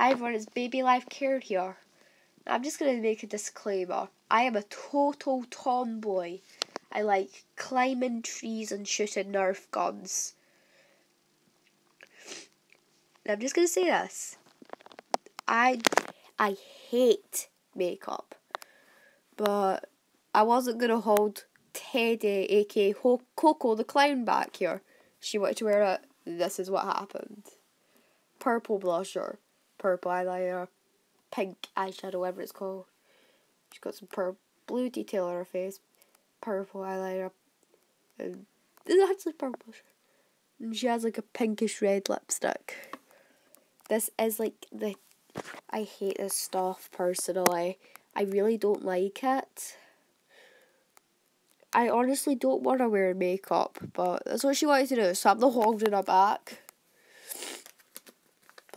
Hi everyone, it's Baby Life Care here. I'm just going to make a disclaimer. I am a total tomboy. I like climbing trees and shooting Nerf guns. And I'm just going to say this. I, I hate makeup. But I wasn't going to hold Teddy, aka Coco the clown back here. She wanted to wear it. This is what happened. Purple blusher purple eyeliner, pink eyeshadow, whatever it's called. She's got some purple, blue detail on her face, purple eyeliner, and it's actually purple. And she has like a pinkish red lipstick. This is like the. I hate this stuff personally. I really don't like it. I honestly don't want to wear makeup, but that's what she wanted to do, so I'm not holding her back.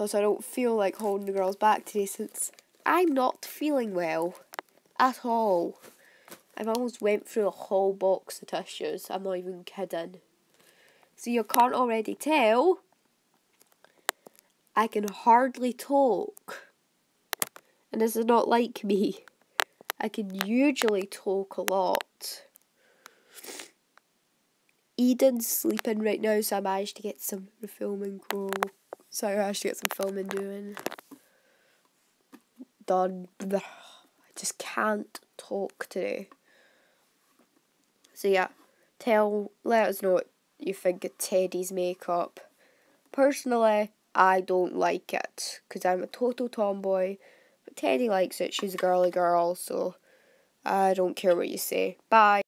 Plus, I don't feel like holding the girls back today since I'm not feeling well at all. I've almost went through a whole box of tissues. I'm not even kidding. So you can't already tell. I can hardly talk. And this is not like me. I can usually talk a lot. Eden's sleeping right now, so I managed to get some filming cool. So I actually get some filming doing. Done. I just can't talk today. So yeah, tell, let us know what you think of Teddy's makeup. Personally, I don't like it because I'm a total tomboy. But Teddy likes it. She's a girly girl, so I don't care what you say. Bye.